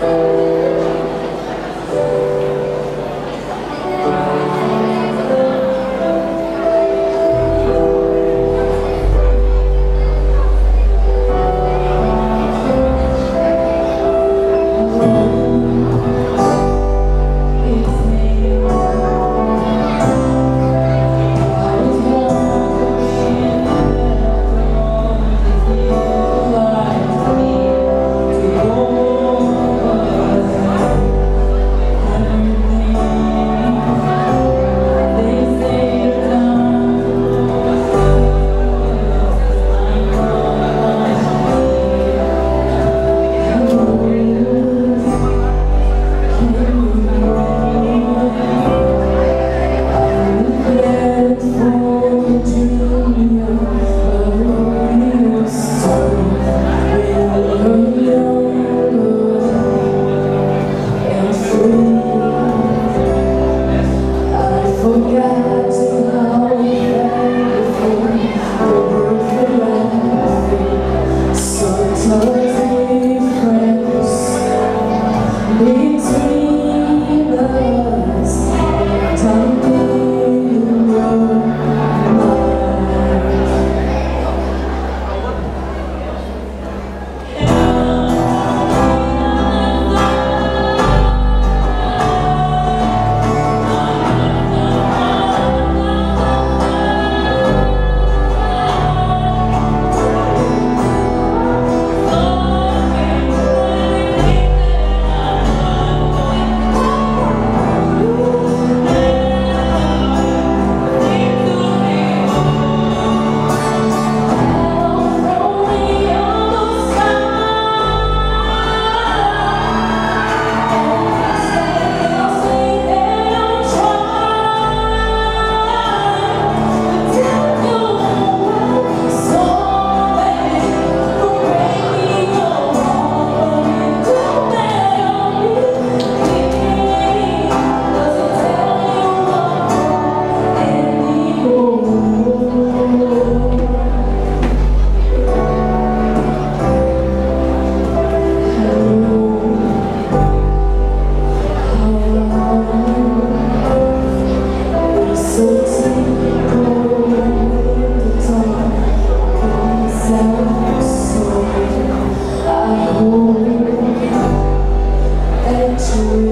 Thank to